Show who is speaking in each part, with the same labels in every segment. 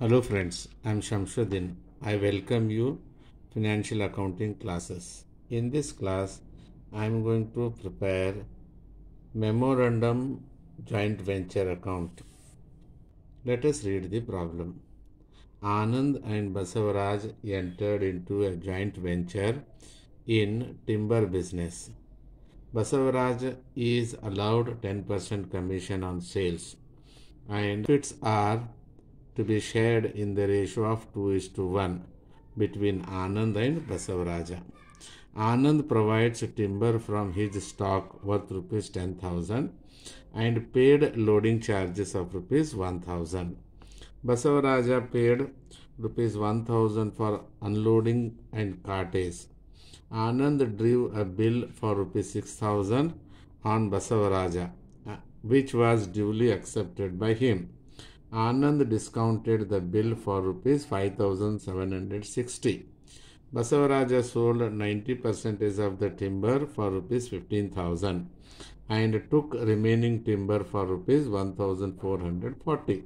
Speaker 1: Hello friends, I am Shamsuddin. I welcome you financial accounting classes. In this class, I am going to prepare memorandum joint venture account. Let us read the problem. Anand and Basavaraj entered into a joint venture in timber business. Basavaraj is allowed 10% commission on sales and profits are to be shared in the ratio of 2 is to 1 between Anand and Basavaraja. Anand provides timber from his stock worth rupees 10,000 and paid loading charges of rupees 1000. Basavaraja paid rupees 1000 for unloading and cartage. Anand drew a bill for rupees 6000 on Basavaraja, uh, which was duly accepted by him. Anand discounted the bill for rupees 5760. Basavaraja sold 90% of the timber for rupees 15000 and took remaining timber for rupees 1440.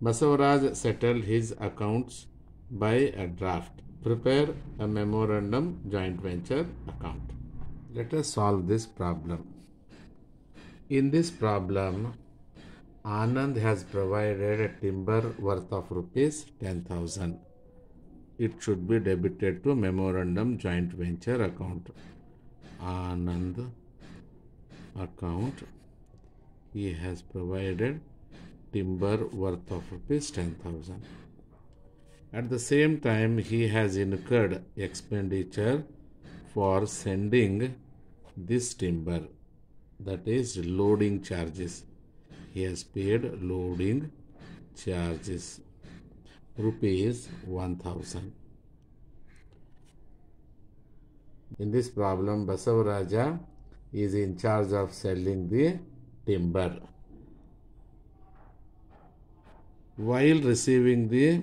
Speaker 1: Basavaraj settled his accounts by a draft. Prepare a memorandum joint venture account. Let us solve this problem. In this problem, Anand has provided a timber worth of rupees 10,000. It should be debited to memorandum joint venture account. Anand account. He has provided timber worth of rupees 10,000. At the same time, he has incurred expenditure for sending this timber, that is loading charges. He has paid loading charges rupees 1000. In this problem, Basavaraja is in charge of selling the timber. While receiving the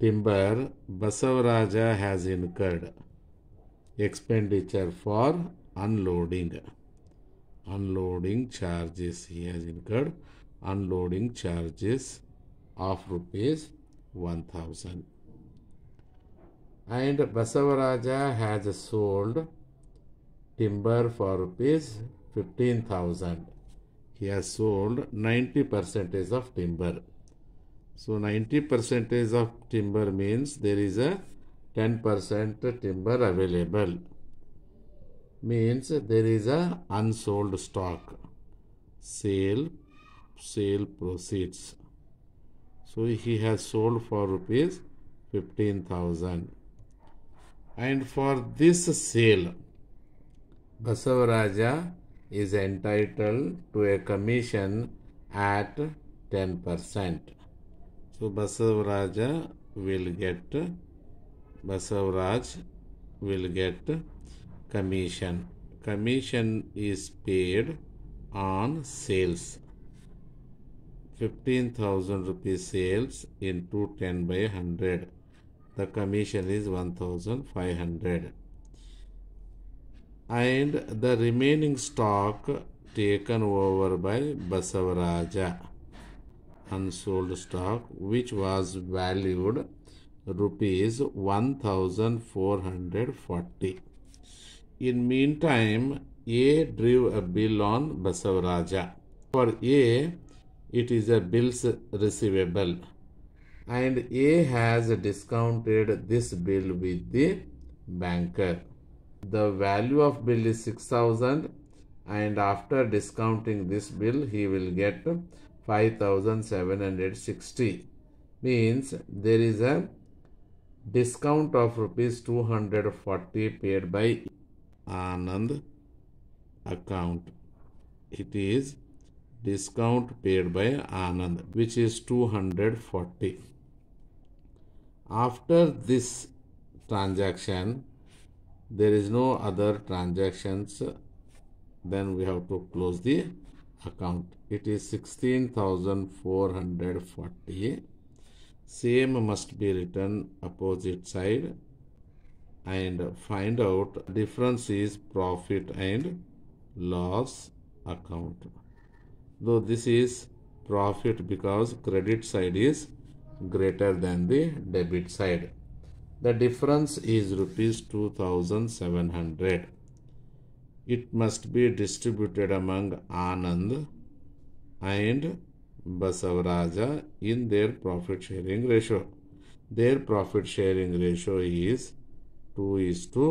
Speaker 1: timber, Basavaraja has incurred expenditure for unloading. Unloading charges. He has incurred unloading charges of rupees 1000. And Basavaraja has sold timber for rupees 15,000. He has sold 90 percentage of timber. So 90 percentage of timber means there is a 10% timber available. Means there is a unsold stock. Sale, sale proceeds. So he has sold for rupees 15,000. And for this sale, Basavaraja is entitled to a commission at 10%. So Basavaraja will get Basavaraj will get commission. Commission is paid on sales. 15,000 rupees sales into 10 by 100. The commission is 1,500. And the remaining stock taken over by Basavaraja unsold stock which was valued rupees 1440 in meantime a drew a bill on basavaraja. For a it is a bills receivable. And a has discounted this bill with the banker. The value of bill is 6000 and after discounting this bill he will get 5760 means there is a discount of rupees 240 paid by Anand account. It is discount paid by Anand which is 240 after this transaction there is no other transactions then we have to close the account. It is 16440 same must be written opposite side and find out difference is profit and loss account though this is profit because credit side is greater than the debit side. The difference is rupees 2700. It must be distributed among Anand and Basavaraja in their profit sharing ratio. Their profit sharing ratio is 2 is to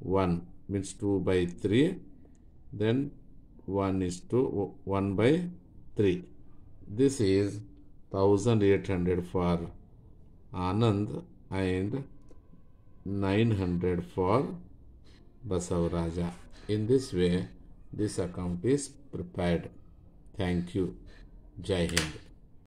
Speaker 1: 1 means 2 by 3 then 1 is to 1 by 3 this is 1800 for Anand and 900 for Basavaraja. In this way, this account is prepared. Thank you. Jai Hind.